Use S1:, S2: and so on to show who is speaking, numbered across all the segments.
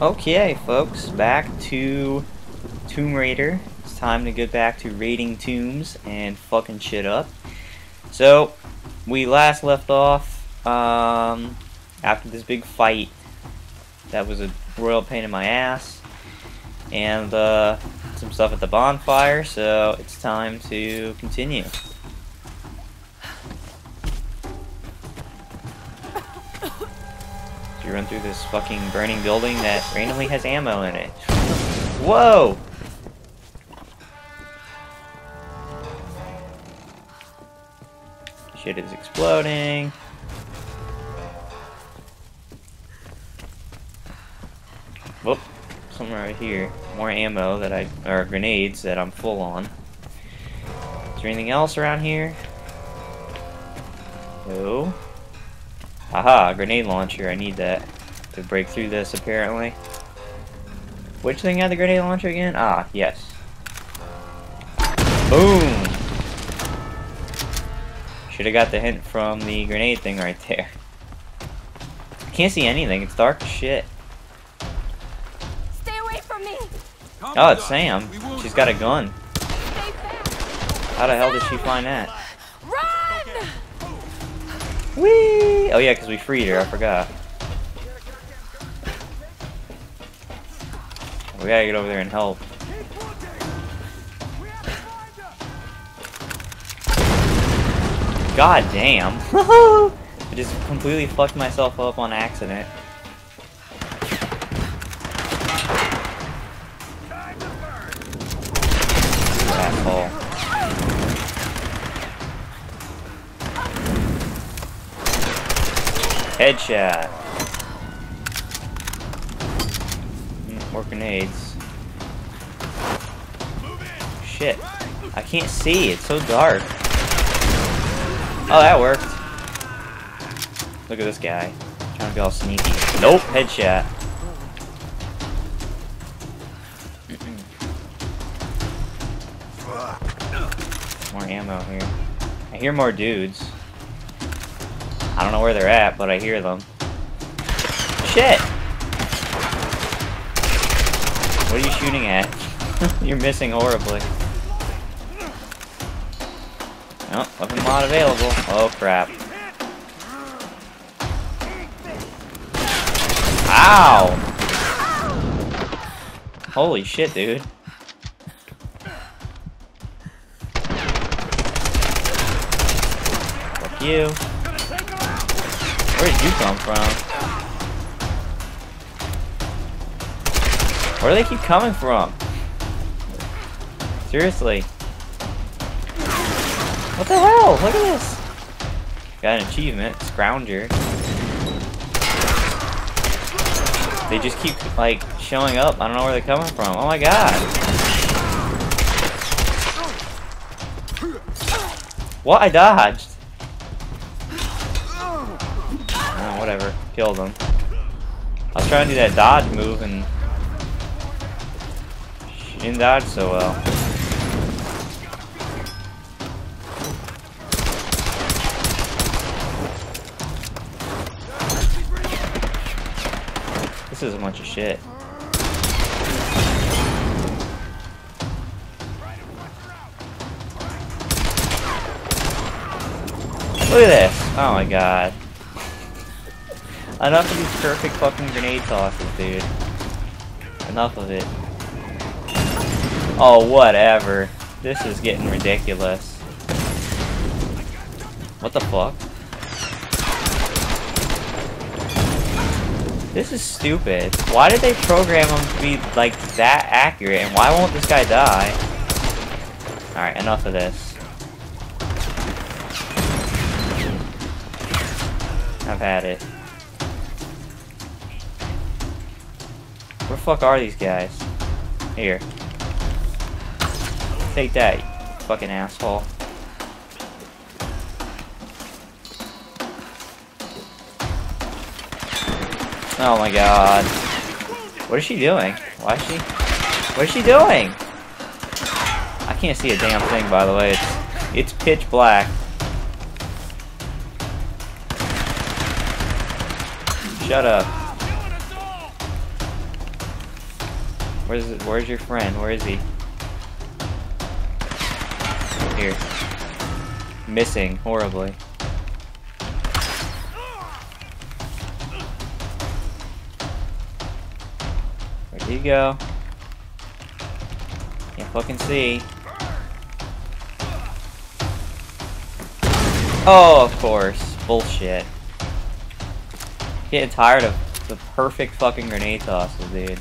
S1: Okay, folks, back to Tomb Raider. It's time to get back to raiding tombs and fucking shit up. So, we last left off um, after this big fight. That was a royal pain in my ass. And uh, some stuff at the bonfire, so it's time to continue. Run through this fucking burning building that randomly has ammo in it. Whoa! Shit is exploding. Whoop. Something right here. More ammo that I... or grenades that I'm full on. Is there anything else around here? No. Aha, grenade launcher. I need that to break through this, apparently. Which thing had the grenade launcher again? Ah, yes. Boom! Should have got the hint from the grenade thing right there. Can't see anything. It's dark as shit.
S2: Stay away from me.
S1: Oh, it's Sam. She's got a gun. How the hell did she find that?
S2: Run!
S1: Whee! Oh yeah, because we freed her, I forgot. We gotta get over there and help. God damn. I just completely fucked myself up on accident. Headshot. More grenades. Shit. I can't see. It's so dark. Oh, that worked. Look at this guy. Trying to be all sneaky. Nope. Headshot. more ammo here. I hear more dudes. I don't know where they're at, but I hear them. Shit! What are you shooting at? You're missing horribly. Oh, weapon mod available. Oh crap. Ow! Holy shit, dude. Fuck you. Where did you come from? Where do they keep coming from? Seriously. What the hell? Look at this. Got an achievement, Scrounger. They just keep, like, showing up. I don't know where they're coming from. Oh my god. What? I dodged. Oh, whatever. Killed him. I was trying to do that dodge move and didn't dodge so well. This is a bunch of shit. Look at this! Oh my god. Enough of these perfect fucking grenade tosses, dude. Enough of it. Oh, whatever. This is getting ridiculous. What the fuck? This is stupid. Why did they program him to be, like, that accurate? And why won't this guy die? Alright, enough of this. I've had it. Where the fuck are these guys? Here. Take that, fucking asshole. Oh my god. What is she doing? Why is she... What is she doing? I can't see a damn thing, by the way. It's, it's pitch black. Shut up. Where's where's your friend? Where is he? Here. Missing horribly. Where'd he go? Can't fucking see. Oh, of course. Bullshit. Getting tired of the perfect fucking grenade tosses, dude.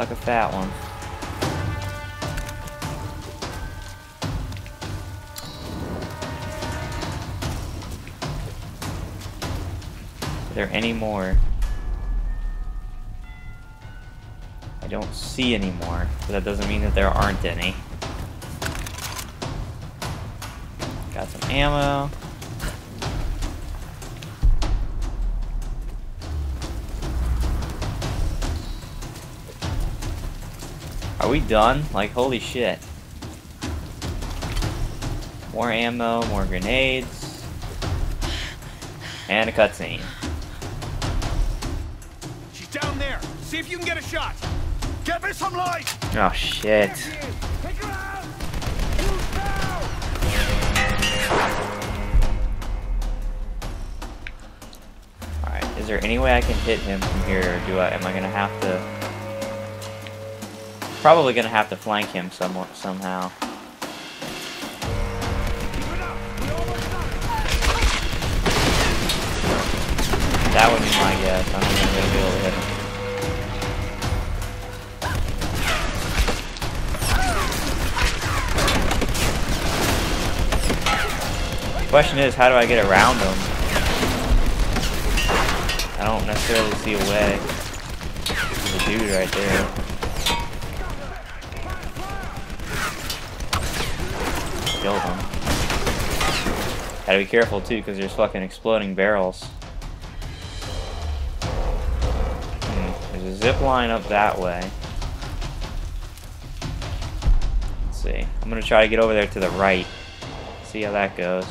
S1: Suck a fat one. Are there any more? I don't see any more, but that doesn't mean that there aren't any. Got some ammo. Are we done? Like, holy shit. More ammo, more grenades. And a cutscene.
S3: She's down there. See if you can get a shot. Get me some light.
S1: Oh shit.
S3: Take her out. Move now.
S1: Alright, is there any way I can hit him from here, or do I, am I gonna have to... Probably gonna have to flank him somewhat, somehow. That would be my guess. I don't think I'm gonna be able to hit him. Question is, how do I get around him? I don't necessarily see a way. There's a dude right there. Killed him. Gotta be careful too, because there's fucking exploding barrels. Hmm, There's a zip line up that way. Let's see. I'm gonna try to get over there to the right. See how that goes.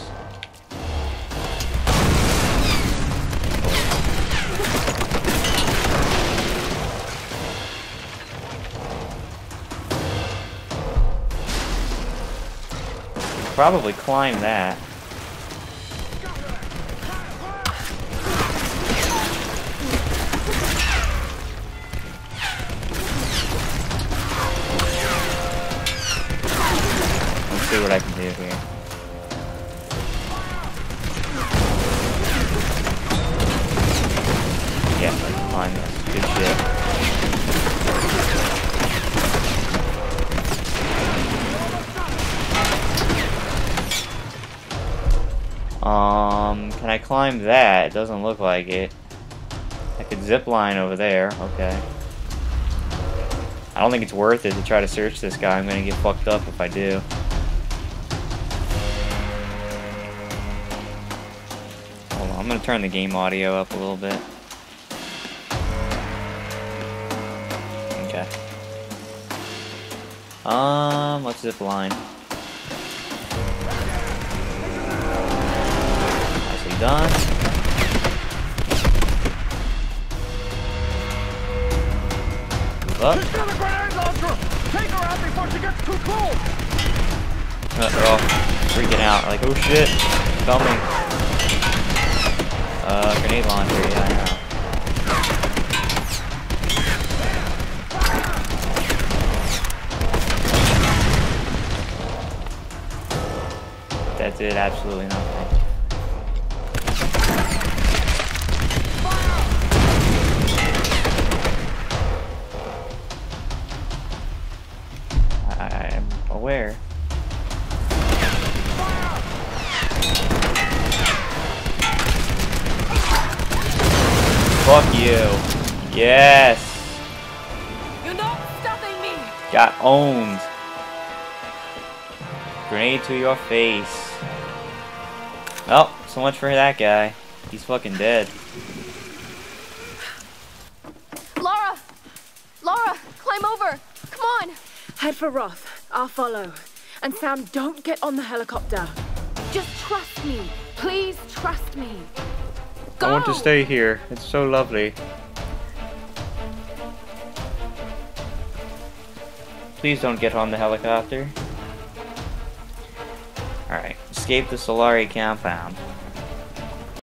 S1: Probably climb that. Climb that? It doesn't look like it. I could zip line over there. Okay. I don't think it's worth it to try to search this guy. I'm gonna get fucked up if I do. Hold on, I'm gonna turn the game audio up a little bit. Okay. Um, let's zip line. Done. Move up.
S3: She's got a grenade launcher. Take her out before she gets too close.
S1: Uh, they're all freaking out. Like, oh shit, coming. Uh, grenade launcher, yeah, I know. That did absolutely nothing. Yes.
S2: You're not stopping me.
S1: Got owned. Grenade to your face. Well, so much for that guy. He's fucking dead.
S2: Lara! Lara, climb over! Come on!
S4: Head for Roth.
S2: I'll follow. And Sam, don't get on the helicopter. Just trust me. Please trust me. Go!
S1: I want to stay here. It's so lovely. Please don't get on the helicopter. Alright, escape the Solari compound.